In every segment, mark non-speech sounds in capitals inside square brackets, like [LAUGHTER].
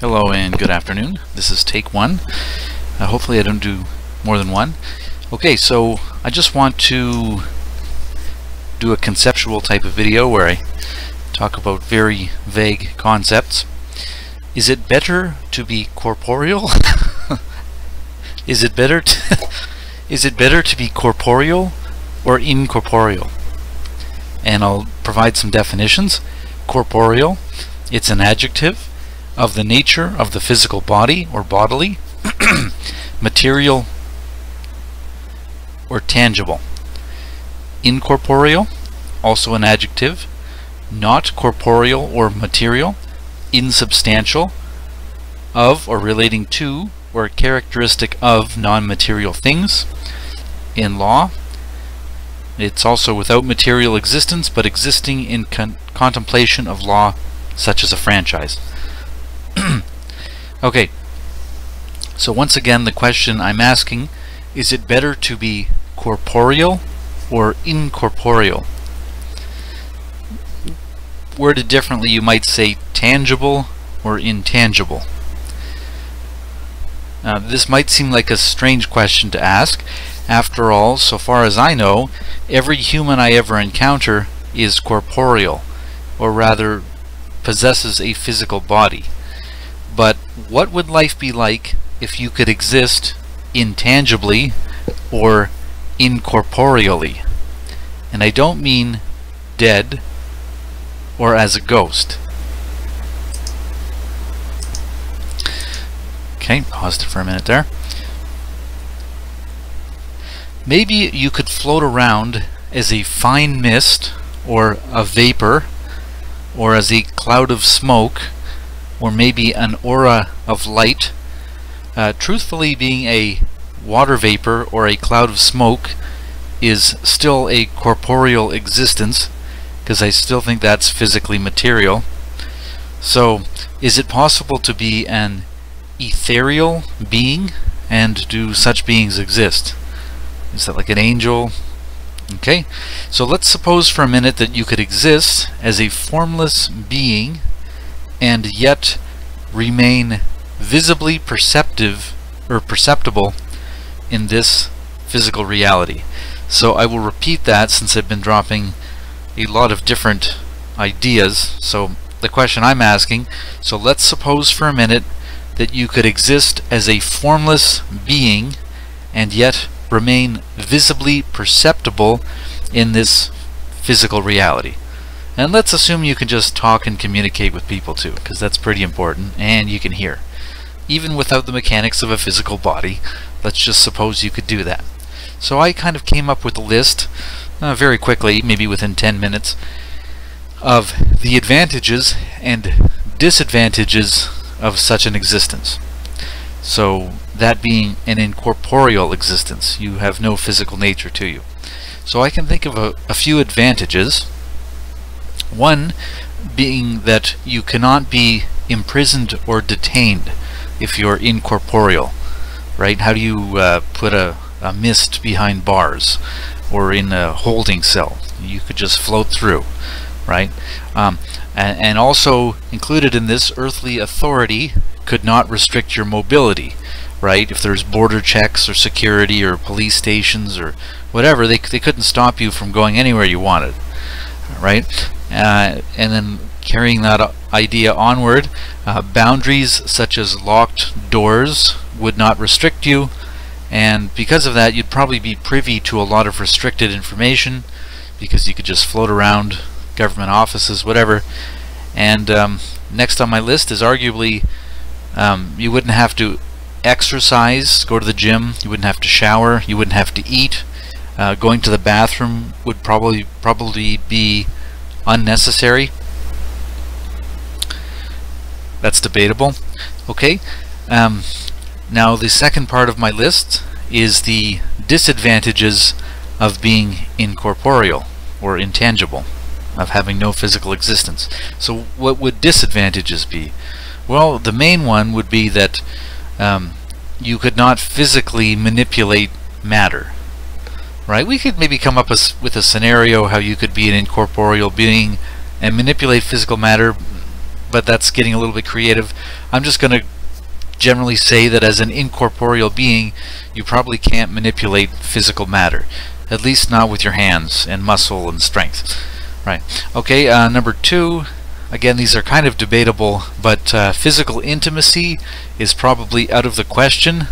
Hello and good afternoon. This is take one. Uh, hopefully I don't do more than one. Okay, so I just want to do a conceptual type of video where I talk about very vague concepts. Is it better to be corporeal? [LAUGHS] is it better to [LAUGHS] is it better to be corporeal or incorporeal? And I'll provide some definitions. Corporeal, it's an adjective of the nature of the physical body or bodily, [CLEARS THROAT] material or tangible. Incorporeal, also an adjective, not corporeal or material, insubstantial, of or relating to or characteristic of non-material things. In law, it's also without material existence but existing in con contemplation of law such as a franchise. [CLEARS THROAT] okay, so once again the question I'm asking, is it better to be corporeal or incorporeal? Worded differently you might say tangible or intangible. Now this might seem like a strange question to ask. After all, so far as I know, every human I ever encounter is corporeal, or rather possesses a physical body. But what would life be like if you could exist intangibly or incorporeally? And I don't mean dead or as a ghost. Okay, paused for a minute there. Maybe you could float around as a fine mist or a vapor or as a cloud of smoke or maybe an aura of light. Uh, truthfully, being a water vapor or a cloud of smoke is still a corporeal existence because I still think that's physically material. So, is it possible to be an ethereal being and do such beings exist? Is that like an angel? Okay, so let's suppose for a minute that you could exist as a formless being and yet remain visibly perceptive or perceptible in this physical reality. So I will repeat that since I've been dropping a lot of different ideas. So the question I'm asking, so let's suppose for a minute that you could exist as a formless being and yet remain visibly perceptible in this physical reality. And let's assume you can just talk and communicate with people too, because that's pretty important, and you can hear. Even without the mechanics of a physical body, let's just suppose you could do that. So I kind of came up with a list, uh, very quickly, maybe within 10 minutes, of the advantages and disadvantages of such an existence. So that being an incorporeal existence, you have no physical nature to you. So I can think of a, a few advantages one being that you cannot be imprisoned or detained if you're incorporeal, right? How do you uh, put a, a mist behind bars or in a holding cell? You could just float through, right? Um, and, and also included in this, earthly authority could not restrict your mobility, right? If there's border checks or security or police stations or whatever, they, they couldn't stop you from going anywhere you wanted, right? Uh, and then carrying that idea onward, uh, boundaries such as locked doors would not restrict you, and because of that, you'd probably be privy to a lot of restricted information because you could just float around government offices, whatever. And um, next on my list is arguably um, you wouldn't have to exercise, go to the gym, you wouldn't have to shower, you wouldn't have to eat. Uh, going to the bathroom would probably probably be unnecessary. That's debatable. Okay. Um, now the second part of my list is the disadvantages of being incorporeal or intangible, of having no physical existence. So what would disadvantages be? Well, the main one would be that um, you could not physically manipulate matter right? We could maybe come up with a scenario how you could be an incorporeal being and manipulate physical matter, but that's getting a little bit creative. I'm just going to generally say that as an incorporeal being, you probably can't manipulate physical matter, at least not with your hands and muscle and strength. Right. Okay, uh, number two, again, these are kind of debatable, but uh, physical intimacy is probably out of the question,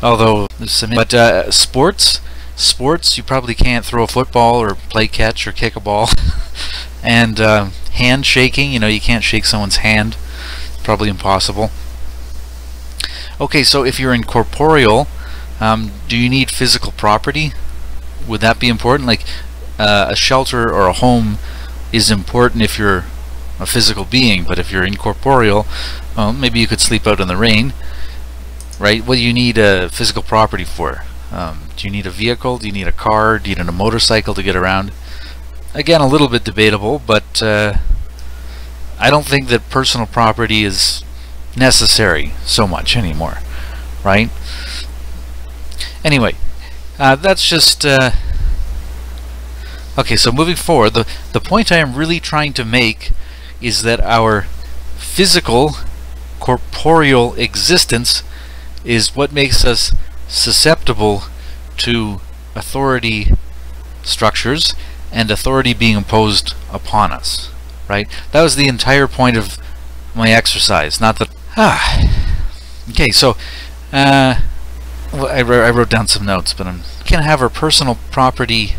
although but uh, sports, sports, you probably can't throw a football or play catch or kick a ball. [LAUGHS] and uh, hand shaking, you know, you can't shake someone's hand, probably impossible. Okay, so if you're incorporeal, um, do you need physical property? Would that be important? Like uh, a shelter or a home is important if you're a physical being, but if you're incorporeal, well, maybe you could sleep out in the rain, right? What do you need a physical property for? Um, do you need a vehicle? Do you need a car? Do you need a motorcycle to get around? Again, a little bit debatable, but uh, I don't think that personal property is necessary so much anymore, right? Anyway, uh, that's just... Uh, okay, so moving forward, the, the point I am really trying to make is that our physical, corporeal existence is what makes us susceptible to authority structures and authority being imposed upon us, right? That was the entire point of my exercise, not that Ah. Okay, so uh, I, wrote, I wrote down some notes, but I'm gonna have our personal property.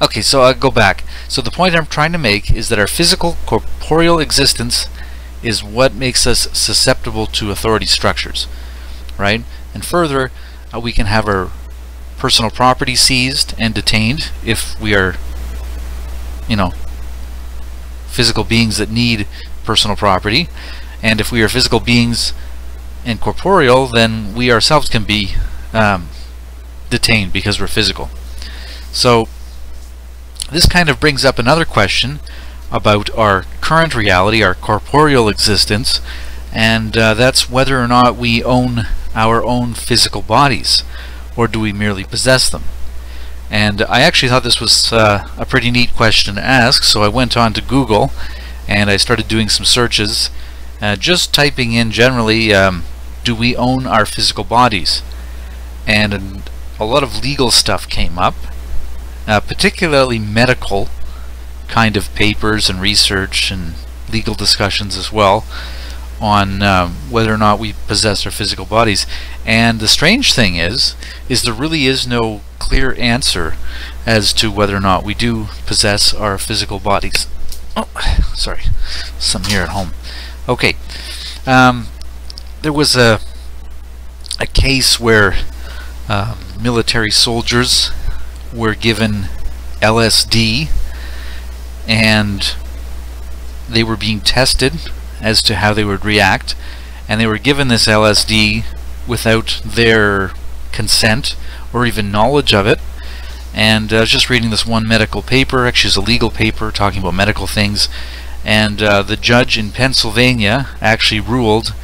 Okay, so I'll go back. So the point I'm trying to make is that our physical corporeal existence is what makes us susceptible to authority structures, right? And further, uh, we can have our personal property seized and detained if we are, you know, physical beings that need personal property. And if we are physical beings and corporeal, then we ourselves can be um, detained because we're physical. So this kind of brings up another question about our current reality, our corporeal existence, and uh, that's whether or not we own our own physical bodies, or do we merely possess them? And I actually thought this was uh, a pretty neat question to ask, so I went on to Google and I started doing some searches uh, just typing in generally, um, do we own our physical bodies? And a lot of legal stuff came up, uh, particularly medical kind of papers and research and legal discussions as well on um, whether or not we possess our physical bodies. And the strange thing is, is there really is no clear answer as to whether or not we do possess our physical bodies. Oh, [SIGHS] sorry, some here at home. Okay, um, there was a a case where uh, military soldiers were given LSD and they were being tested as to how they would react and they were given this LSD without their consent or even knowledge of it. And I was just reading this one medical paper actually it's a legal paper talking about medical things and uh, the judge in Pennsylvania actually ruled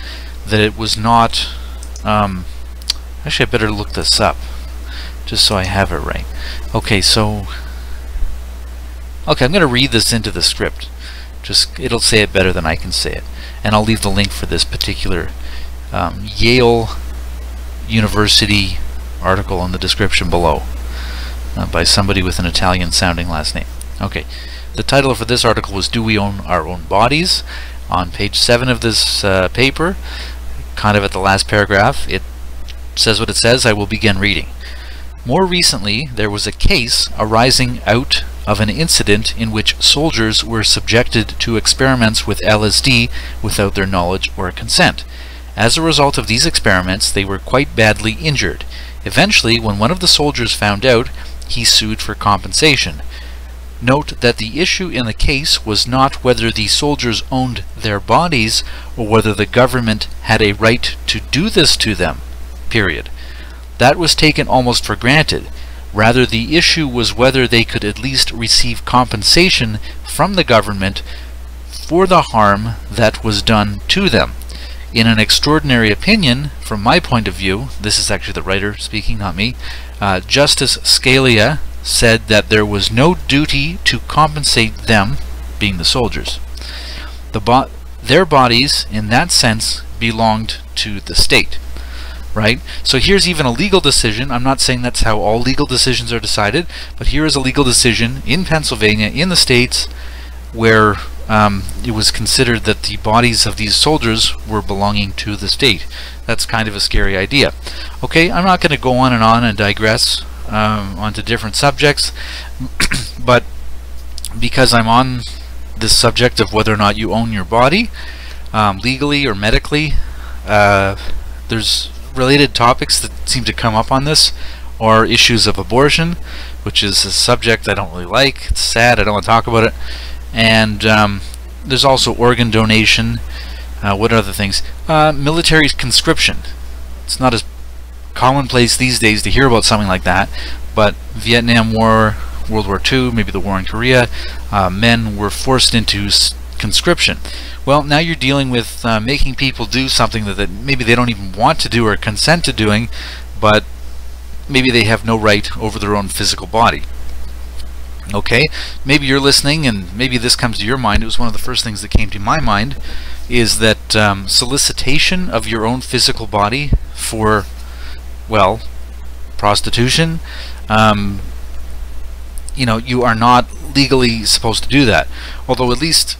that it was not um, actually I better look this up just so I have it right. Okay so okay I'm gonna read this into the script just it'll say it better than I can say it and I'll leave the link for this particular um, Yale University article in the description below uh, by somebody with an Italian sounding last name okay the title for this article was Do We Own Our Own Bodies? On page 7 of this uh, paper, kind of at the last paragraph, it says what it says. I will begin reading. More recently, there was a case arising out of an incident in which soldiers were subjected to experiments with LSD without their knowledge or consent. As a result of these experiments, they were quite badly injured. Eventually, when one of the soldiers found out, he sued for compensation. Note that the issue in the case was not whether the soldiers owned their bodies or whether the government had a right to do this to them, period. That was taken almost for granted. Rather, the issue was whether they could at least receive compensation from the government for the harm that was done to them. In an extraordinary opinion, from my point of view, this is actually the writer speaking, not me, uh, Justice Scalia said that there was no duty to compensate them, being the soldiers. The their bodies, in that sense, belonged to the state. Right? So here's even a legal decision. I'm not saying that's how all legal decisions are decided, but here is a legal decision in Pennsylvania, in the States, where um, it was considered that the bodies of these soldiers were belonging to the state. That's kind of a scary idea. Okay, I'm not going to go on and on and digress um, onto different subjects, [CLEARS THROAT] but because I'm on this subject of whether or not you own your body, um, legally or medically, uh, there's related topics that seem to come up on this, are issues of abortion, which is a subject I don't really like. It's sad, I don't want to talk about it and um, there's also organ donation. Uh, what other things? Uh, military conscription. It's not as commonplace these days to hear about something like that, but Vietnam War, World War II, maybe the war in Korea, uh, men were forced into conscription. Well, now you're dealing with uh, making people do something that, that maybe they don't even want to do or consent to doing, but maybe they have no right over their own physical body. Okay, maybe you're listening and maybe this comes to your mind. It was one of the first things that came to my mind is that um, solicitation of your own physical body for, well, prostitution. Um, you know, you are not legally supposed to do that. Although at least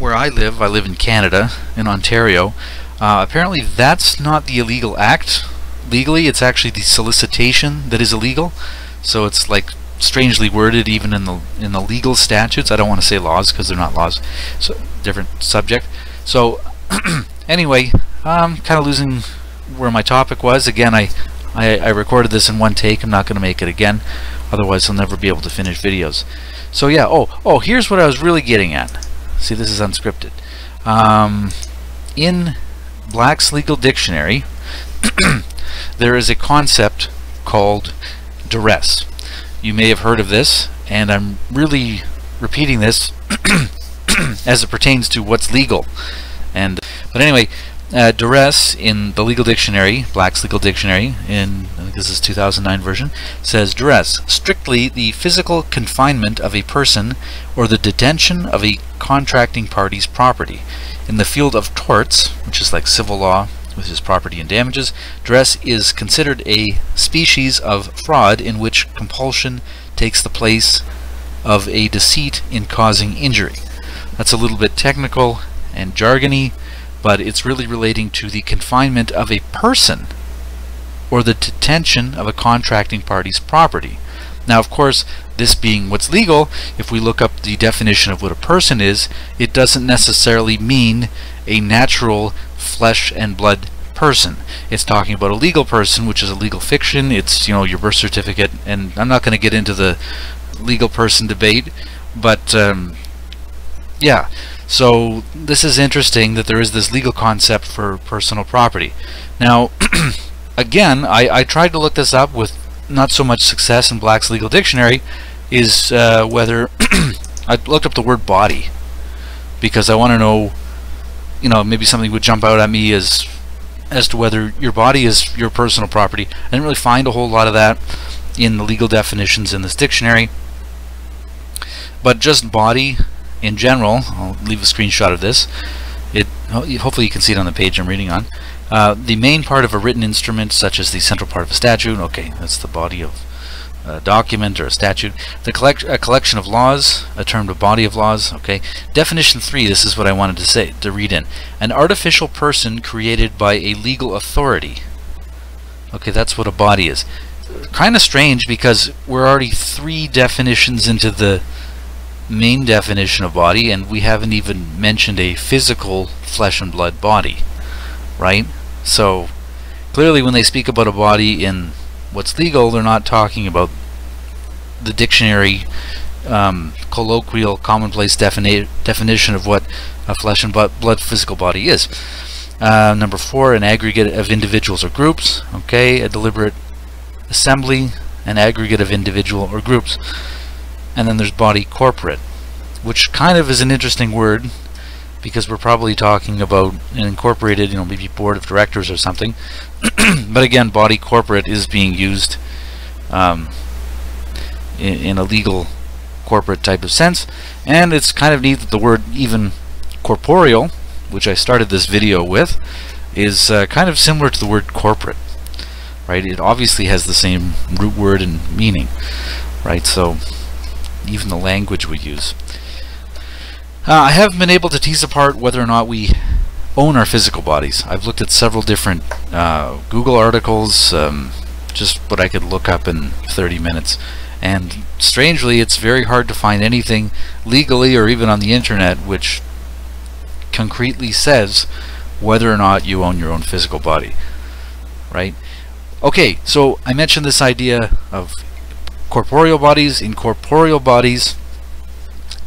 where I live, I live in Canada, in Ontario, uh, apparently that's not the illegal act. Legally, it's actually the solicitation that is illegal. So it's like strangely worded even in the in the legal statutes. I don't want to say laws because they're not laws. So different subject. So [CLEARS THROAT] anyway, I'm kind of losing where my topic was. Again, I, I, I recorded this in one take. I'm not going to make it again. Otherwise, I'll never be able to finish videos. So yeah. Oh oh, here's what I was really getting at. See, this is unscripted. Um, in Black's Legal Dictionary, [CLEARS THROAT] there is a concept called duress. You may have heard of this, and I'm really repeating this [CLEARS THROAT] as it pertains to what's legal. And But anyway, uh, duress in the legal dictionary, Black's Legal Dictionary, in I think this is 2009 version, says duress, strictly the physical confinement of a person or the detention of a contracting party's property. In the field of torts, which is like civil law, with his property and damages. Duress is considered a species of fraud in which compulsion takes the place of a deceit in causing injury. That's a little bit technical and jargony, but it's really relating to the confinement of a person or the detention of a contracting party's property. Now, of course, this being what's legal, if we look up the definition of what a person is, it doesn't necessarily mean a natural flesh and blood person. It's talking about a legal person, which is a legal fiction. It's, you know, your birth certificate, and I'm not going to get into the legal person debate, but um, yeah. So this is interesting that there is this legal concept for personal property. Now, [CLEARS THROAT] again, I, I tried to look this up with not so much success in Black's Legal Dictionary, is uh, whether [CLEARS THROAT] I looked up the word body because I want to know you know, maybe something would jump out at me as as to whether your body is your personal property. I didn't really find a whole lot of that in the legal definitions in this dictionary. But just body in general, I'll leave a screenshot of this. It hopefully you can see it on the page I'm reading on. Uh, the main part of a written instrument, such as the central part of a statute. Okay, that's the body of a document or a statute. The collect a collection of laws, a term a body of laws. Okay. Definition three. This is what I wanted to say to read in. An artificial person created by a legal authority. Okay, that's what a body is. Kind of strange because we're already three definitions into the main definition of body, and we haven't even mentioned a physical flesh and blood body, right? So clearly, when they speak about a body in what's legal, they're not talking about the dictionary um, colloquial commonplace defini definition of what a flesh and blood physical body is. Uh, number four, an aggregate of individuals or groups. Okay, a deliberate assembly, an aggregate of individual or groups. And then there's body corporate, which kind of is an interesting word because we're probably talking about an incorporated, you know, maybe board of directors or something. [CLEARS THROAT] but again, body corporate is being used um, in, in, a legal corporate type of sense, and it's kind of neat that the word even corporeal, which I started this video with, is uh, kind of similar to the word corporate, right? It obviously has the same root word and meaning, right? So even the language we use. Uh, I haven't been able to tease apart whether or not we own our physical bodies. I've looked at several different uh, Google articles, um, just what I could look up in 30 minutes. And strangely, it's very hard to find anything legally or even on the internet which concretely says whether or not you own your own physical body. Right? Okay, so I mentioned this idea of corporeal bodies, incorporeal bodies,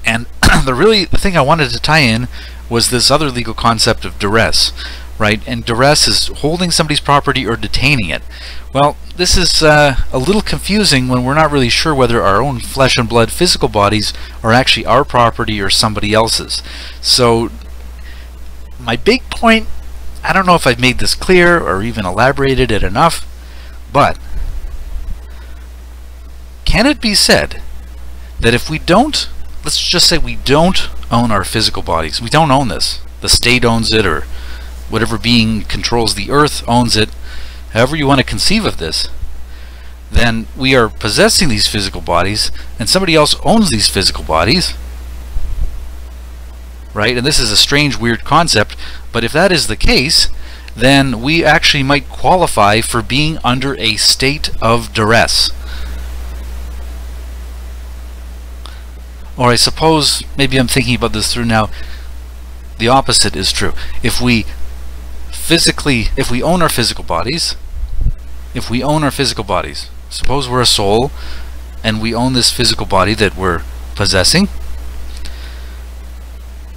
and [CLEARS THROAT] the really the thing I wanted to tie in was this other legal concept of duress, right? And duress is holding somebody's property or detaining it. Well, this is uh, a little confusing when we're not really sure whether our own flesh and blood physical bodies are actually our property or somebody else's. So, my big point, I don't know if I've made this clear or even elaborated it enough, but can it be said that if we don't, let's just say we don't own our physical bodies, we don't own this, the state owns it or whatever being controls the earth owns it, however you want to conceive of this, then we are possessing these physical bodies and somebody else owns these physical bodies. Right? And this is a strange, weird concept, but if that is the case, then we actually might qualify for being under a state of duress. Or I suppose, maybe I'm thinking about this through now, the opposite is true. If we physically, if we own our physical bodies, if we own our physical bodies, suppose we're a soul and we own this physical body that we're possessing,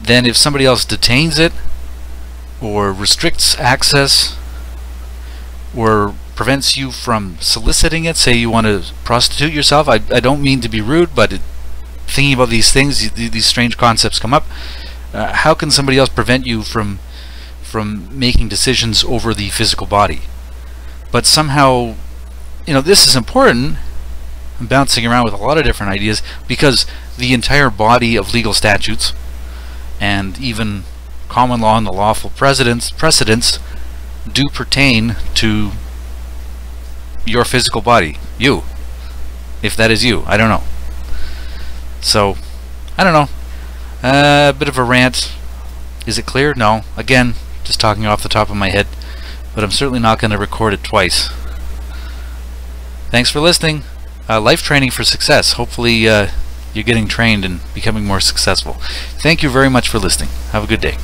then if somebody else detains it or restricts access or prevents you from soliciting it, say you want to prostitute yourself, I, I don't mean to be rude, but it, thinking about these things, these strange concepts come up. Uh, how can somebody else prevent you from from making decisions over the physical body? But somehow, you know, this is important. I'm bouncing around with a lot of different ideas because the entire body of legal statutes and even common law and the lawful precedents precedents do pertain to your physical body, you, if that is you. I don't know. So, I don't know. A uh, bit of a rant. Is it clear? No. Again, just talking off the top of my head. But I'm certainly not going to record it twice. Thanks for listening. Uh, life training for success. Hopefully uh, you're getting trained and becoming more successful. Thank you very much for listening. Have a good day.